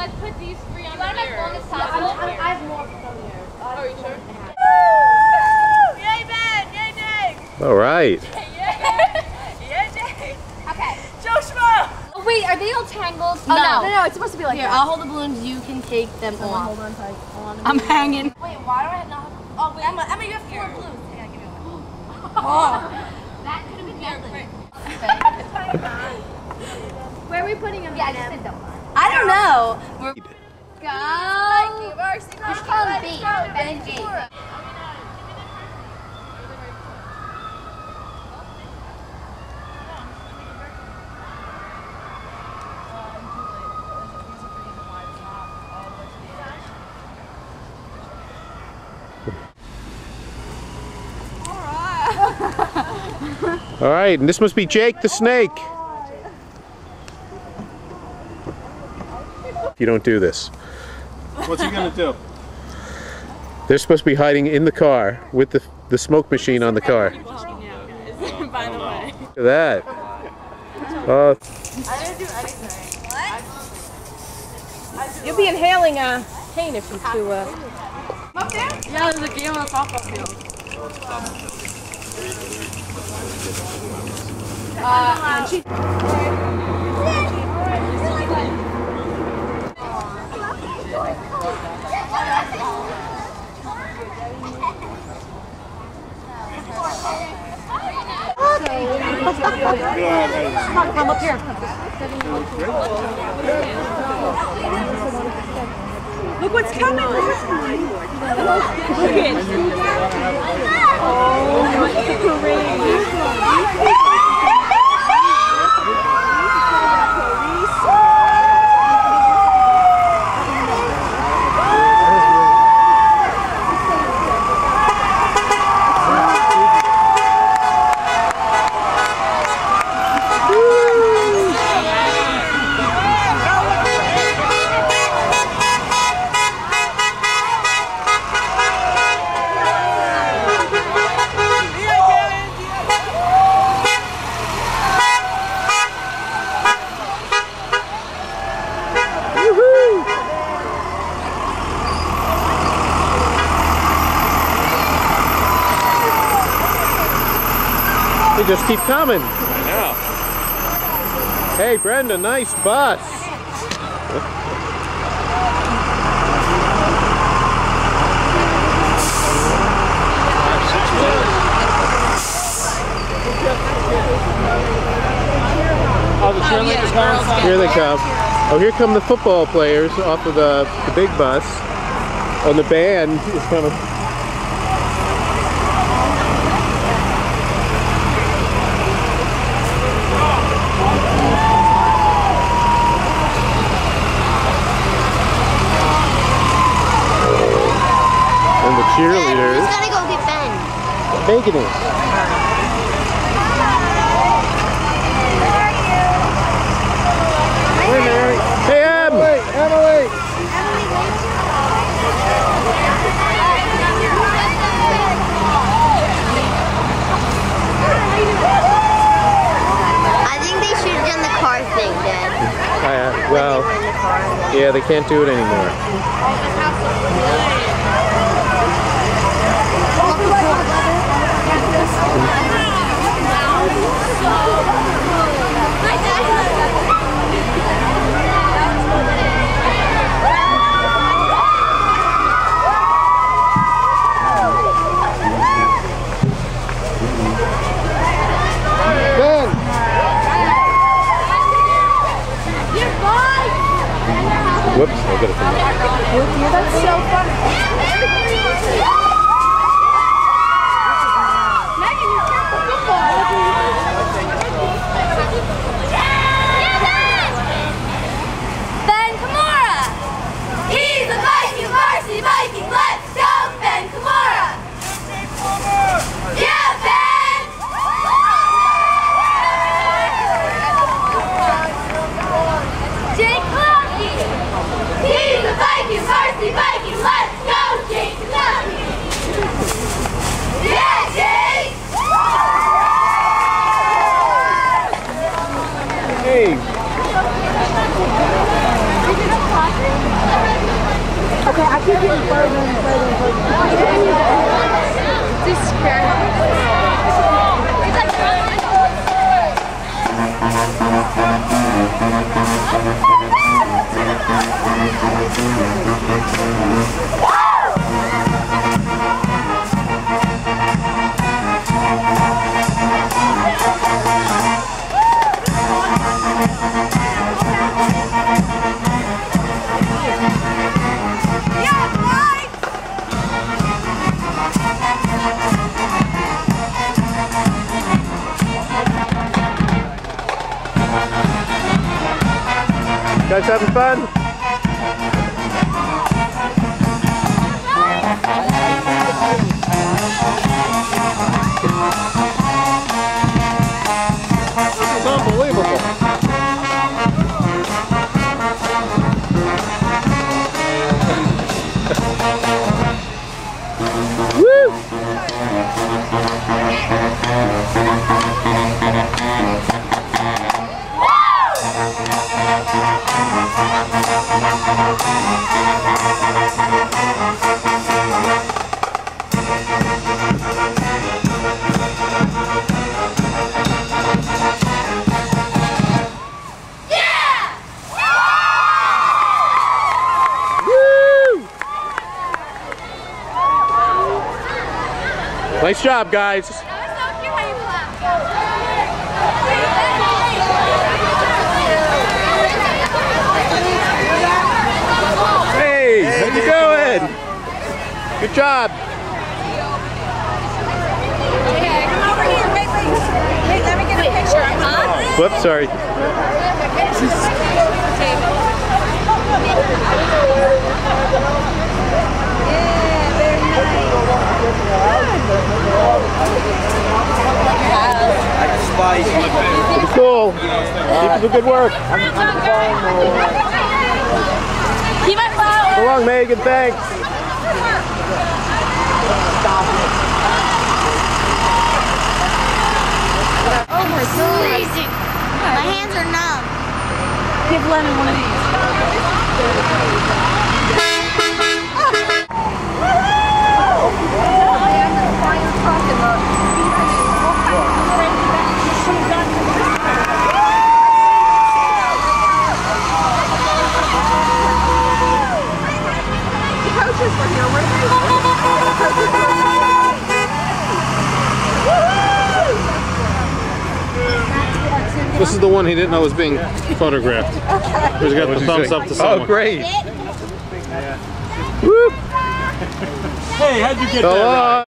let's put these three on You want the them as long as mirrors. possible? I have more from here. Oh, are you sure? Yay, Ben! Yay, Nick! All right. Okay. Joshua! Oh, wait, are they all tangled? Oh, no. no. no, it's supposed to be like Here, that. I'll hold the balloons. You can take them off. Hold on tight. Hold on. I'm hanging. Wait, why do I not have... Oh, wait, Emma, Emma, you have four blues. Hang on, give me one. That could have been deadly. Where are we putting them? Yeah, I just said don't. I don't know. We're Go! Let's call them B. Ben and G. All right, and this must be Jake the snake. You don't do this. What's he gonna do? They're supposed to be hiding in the car with the, the smoke machine on the car. By the way. Look at that. Oh, You'll be inhaling a pain if you do uh Yeah, there's a game on the softball field. Uh, come up here. Look what's coming. Look it. Oh, a parade. Just keep coming. I know. Hey, Brenda, nice bus. Oh, the cheerleaders oh, going Here they come. Oh, here come the football players off of the, the big bus. And the band is coming. Cheerleaders. Who's gonna go get Ben? Bacon it. Hey, Mary. Hey, Em. Emily! I think they should have done the car thing, Dad. Uh, well, in the car. yeah, they can't do it anymore. Whoops, I got it. Ben Comora! He's a Viking varsity Viking! Let's go, Ben Comora! Yeah, Ben! Jake Lucky! He's a Viking varsity Viking! Let's go, Jake Lucky! Yeah, Jake! Hey, Okay, I keep getting further and further and further. This is having fun? This is unbelievable. Woo! Nice job, guys. Hey, how's it going? Good job. Okay, come over here. Wait, wait. Wait, let me get a picture. Huh? Whoops, sorry. Pretty cool. Keep up the good work. Flower. So long, Megan. Thanks. Lennon one of these. This is the one he didn't know was being photographed. He's got the thumbs up to someone. Oh, great. Woo! Hey, how'd you get So long.